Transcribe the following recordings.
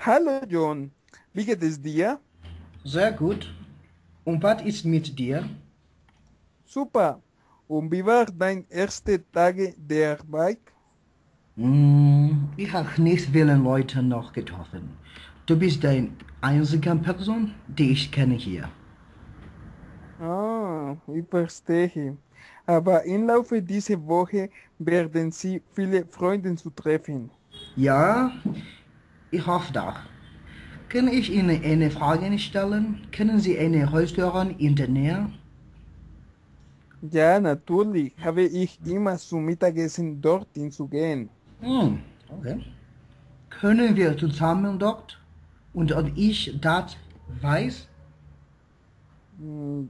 Hallo John, wie geht es dir? Sehr gut. Und was ist mit dir? Super. Und wie war dein erste Tage der Arbeit? Hm, ich habe nicht viele Leute noch getroffen. Du bist die einzige Person, die ich kenne hier. Ah, ich verstehe. Aber im Laufe dieser Woche werden Sie viele Freunde zu treffen. Ja, ich hoffe doch. Kann ich Ihnen eine Frage stellen? Kennen Sie ein Restaurant in der Nähe? Ja, natürlich habe ich immer zum Mittagessen dorthin zu gehen. Hm, okay. Können wir zusammen dort? Und ob ich das weiß? Hm,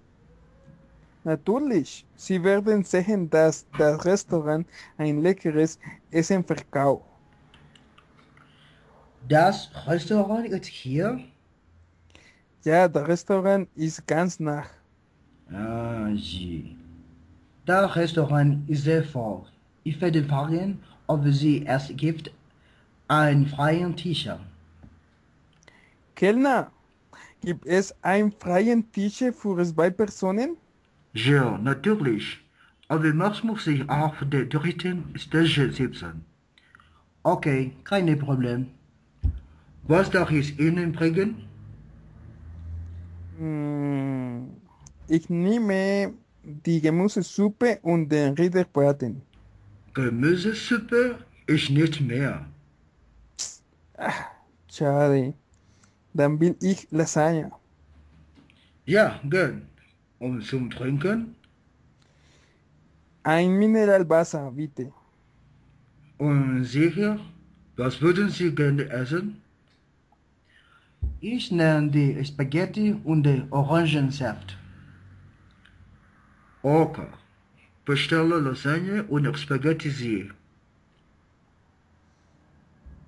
Natürlich, Sie werden sehen, dass das Restaurant ein leckeres Essen verkauft. Das Restaurant ist hier? Ja, das Restaurant ist ganz nach. Ah, je. Das Restaurant ist sehr voll. Ich werde fragen, ob sie es gibt einen freien Tisch. Kellner, gibt es einen freien Tisch für zwei Personen? Ja, natürlich. Aber Max muss sich auch für den dritten Stage sitzen. Okay, kein Problem. Was darf ich Ihnen bringen? Hm, ich nehme die Gemüsesuppe und den Rinderbraten. Gemüsesuppe ist nicht mehr. Schade. Dann will ich Lasagne. Ja, gern. Und zum Trinken? Ein Mineralwasser, bitte. Und sicher, was würden Sie gerne essen? Ich nenne die Spaghetti und den Orangensaft. Okay. Bestelle Lasagne und Spaghetti Sie.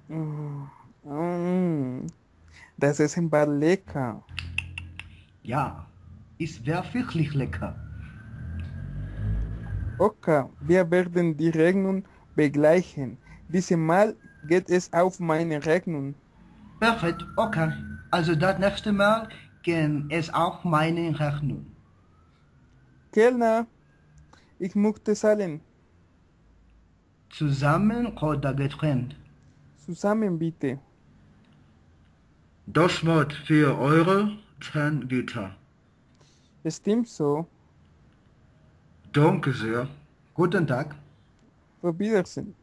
Mm, das Essen war lecker. Ja, ist wirklich lecker. Okay, wir werden die Rechnung begleichen. Diesmal geht es auf meine Rechnung. Perfekt, okay. Also das nächste Mal geht es auf meine Rechnung. Kellner, ich möchte zahlen. Zusammen oder getrennt? Zusammen bitte. Das macht 4 Euro, 10 Liter. Stimmt so. Danke sehr. Guten Tag. Auf Wiedersehen.